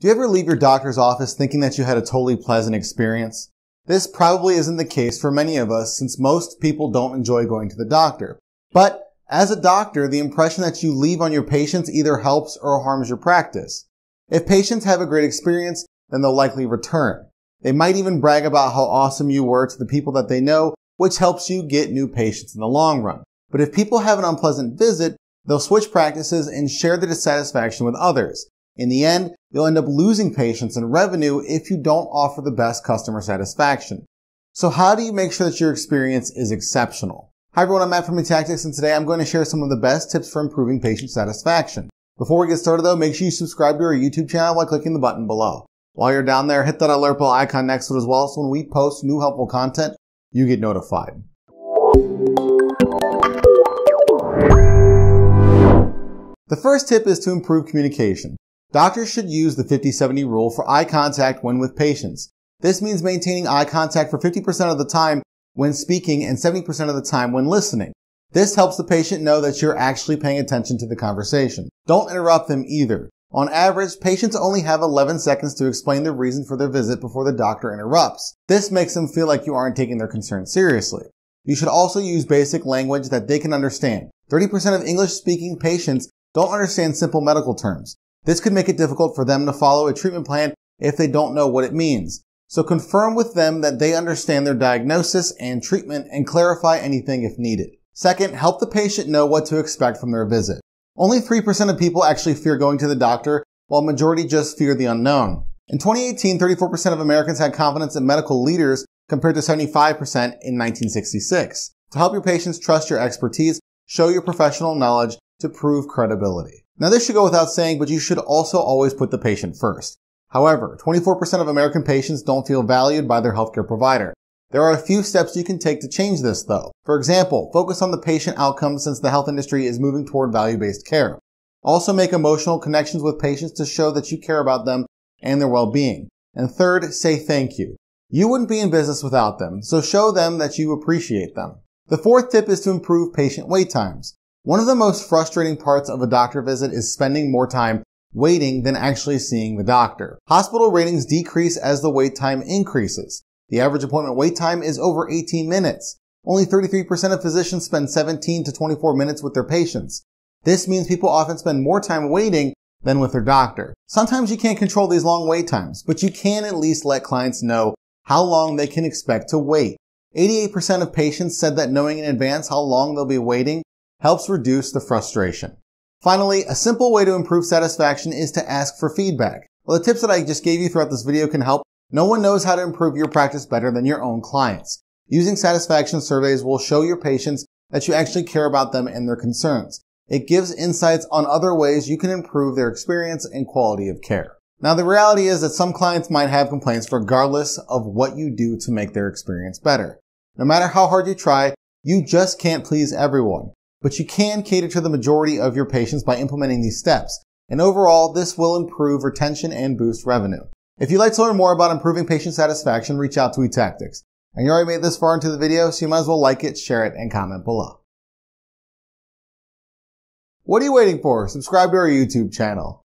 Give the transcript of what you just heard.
Do you ever leave your doctor's office thinking that you had a totally pleasant experience? This probably isn't the case for many of us since most people don't enjoy going to the doctor. But as a doctor, the impression that you leave on your patients either helps or harms your practice. If patients have a great experience, then they'll likely return. They might even brag about how awesome you were to the people that they know, which helps you get new patients in the long run. But if people have an unpleasant visit, they'll switch practices and share the dissatisfaction with others. In the end, you'll end up losing patients and revenue if you don't offer the best customer satisfaction. So how do you make sure that your experience is exceptional? Hi everyone, I'm Matt from eTactics and today I'm going to share some of the best tips for improving patient satisfaction. Before we get started though, make sure you subscribe to our YouTube channel by clicking the button below. While you're down there, hit that alert bell icon next to it as well so when we post new helpful content, you get notified. The first tip is to improve communication. Doctors should use the 50-70 rule for eye contact when with patients. This means maintaining eye contact for 50% of the time when speaking and 70% of the time when listening. This helps the patient know that you're actually paying attention to the conversation. Don't interrupt them either. On average, patients only have 11 seconds to explain the reason for their visit before the doctor interrupts. This makes them feel like you aren't taking their concerns seriously. You should also use basic language that they can understand. 30% of English speaking patients don't understand simple medical terms. This could make it difficult for them to follow a treatment plan if they don't know what it means. So confirm with them that they understand their diagnosis and treatment and clarify anything if needed. Second, help the patient know what to expect from their visit. Only 3% of people actually fear going to the doctor, while majority just fear the unknown. In 2018, 34% of Americans had confidence in medical leaders compared to 75% in 1966. To help your patients trust your expertise, show your professional knowledge to prove credibility. Now this should go without saying, but you should also always put the patient first. However, 24% of American patients don't feel valued by their healthcare provider. There are a few steps you can take to change this though. For example, focus on the patient outcomes since the health industry is moving toward value-based care. Also make emotional connections with patients to show that you care about them and their well-being. And third, say thank you. You wouldn't be in business without them, so show them that you appreciate them. The fourth tip is to improve patient wait times. One of the most frustrating parts of a doctor visit is spending more time waiting than actually seeing the doctor. Hospital ratings decrease as the wait time increases. The average appointment wait time is over 18 minutes. Only 33% of physicians spend 17 to 24 minutes with their patients. This means people often spend more time waiting than with their doctor. Sometimes you can't control these long wait times, but you can at least let clients know how long they can expect to wait. 88% of patients said that knowing in advance how long they'll be waiting helps reduce the frustration. Finally, a simple way to improve satisfaction is to ask for feedback. Well, the tips that I just gave you throughout this video can help. No one knows how to improve your practice better than your own clients. Using satisfaction surveys will show your patients that you actually care about them and their concerns. It gives insights on other ways you can improve their experience and quality of care. Now, the reality is that some clients might have complaints regardless of what you do to make their experience better. No matter how hard you try, you just can't please everyone but you can cater to the majority of your patients by implementing these steps. And overall, this will improve retention and boost revenue. If you'd like to learn more about improving patient satisfaction, reach out to eTactics. And you already made this far into the video, so you might as well like it, share it, and comment below. What are you waiting for? Subscribe to our YouTube channel.